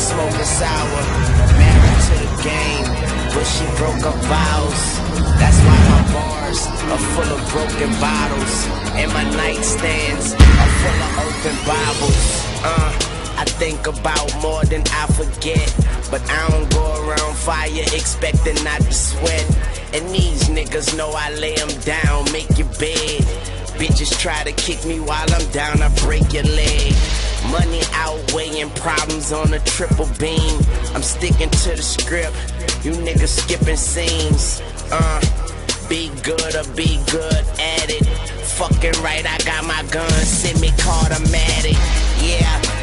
smoking sour. Married to the game, but she broke her vows. That's why my bars are full of broken bottles. And my nightstands are full of open Bibles. Uh, I think about more than I forget. But I don't go around fire expecting not to sweat. And these niggas know I lay them down, make your bed. Bitches try to kick me while I'm down, I break your leg. Money outweighing problems on a triple beam. I'm sticking to the script, you niggas skipping scenes. Uh, be good or be good at it. Fucking right, I got my gun, semi-caught,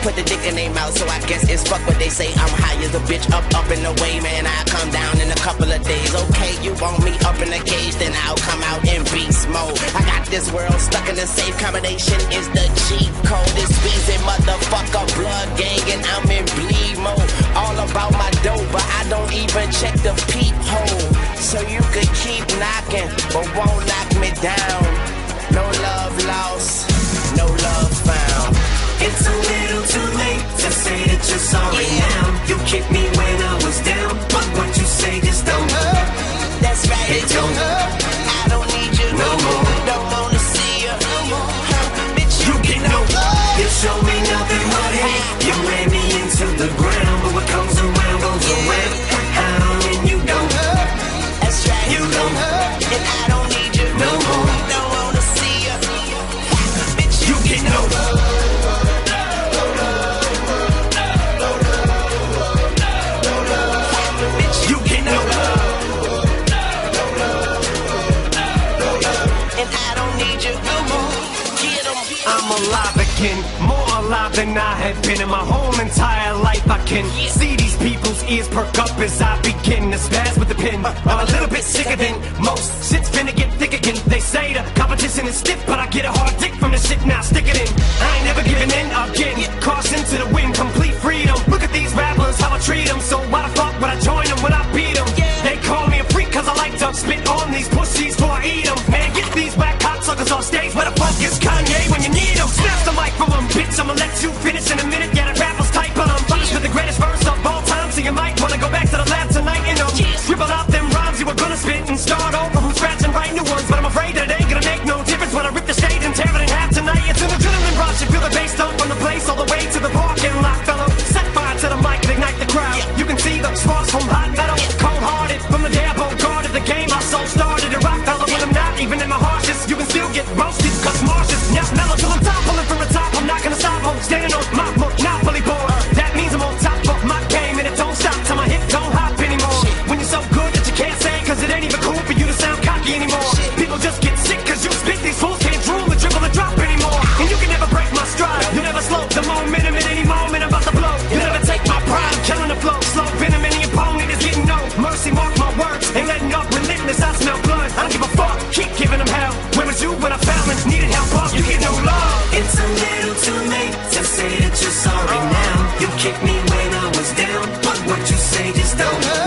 put the dick in their mouth, so I guess it's fuck what they say. I'm high as a bitch, up, up in the way, man. I come down in a couple of days. Okay, you want me up in the cage, then I'll come out in beast mode. I got this world stuck in a safe combination. Is the cheap code? This Weezy motherfucker blood gang, and I'm in bleed mode. All about my dough, but I don't even check the peephole. So you could keep knocking, but won't knock me down. Alive again, more alive than I have been in my whole entire life. I can see these people's ears perk up as I begin to spaz with the pen. I'm a little bit sicker than most. Shit's finna get thick again. They say the competition is stiff, Marsh's now mellow till I'm top. too late to say that you're sorry now. You kicked me when I was down, but what you say just don't.